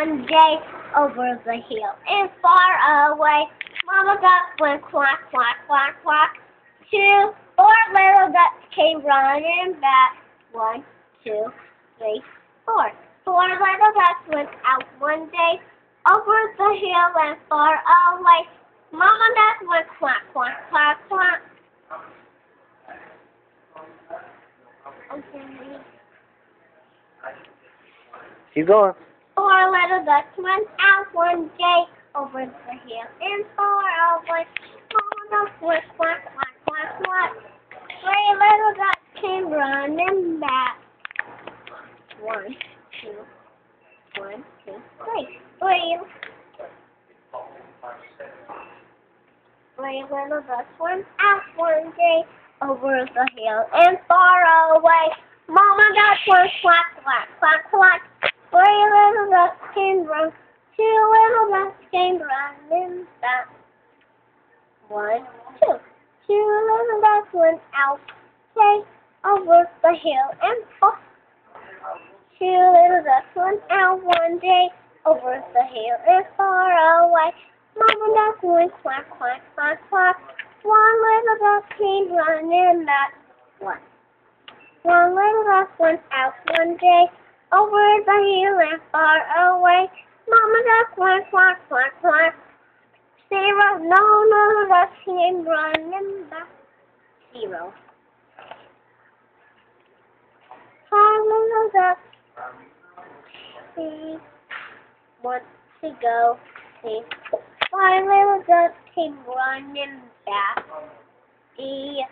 one day over the hill and far away. Mama duck went quack, quack, quack, quack. Two, four little ducks came running back. One, two, three, four. Four little ducks went out one day over the hill and far away. Mama duck went quack, quack, quack, quack. Okay. Keep going. Little ducks went out one day over the hill and far away. Mama duck went quack, quack, quack, quack. Three little ducks came running back. One, two, one, two, three. Three. Three little ducks went out one day over the hill and far away. Mama duck went quack, quack, quack, quack. Three little ducks came run. Two little ducks came running back. One, two. Two little ducks went out, say, over the hill and far. Two little ducks went out one day over the hill and far away. Mama duck went quack, quack, quack, quack. One little duck came running back. One. One little duck went out one day over the hill and far away. Mama duck went quack, quack, quack. Zero. No little duck came running back. Zero. Five little ducks. See. Want to go. See. Five little ducks came running back. The.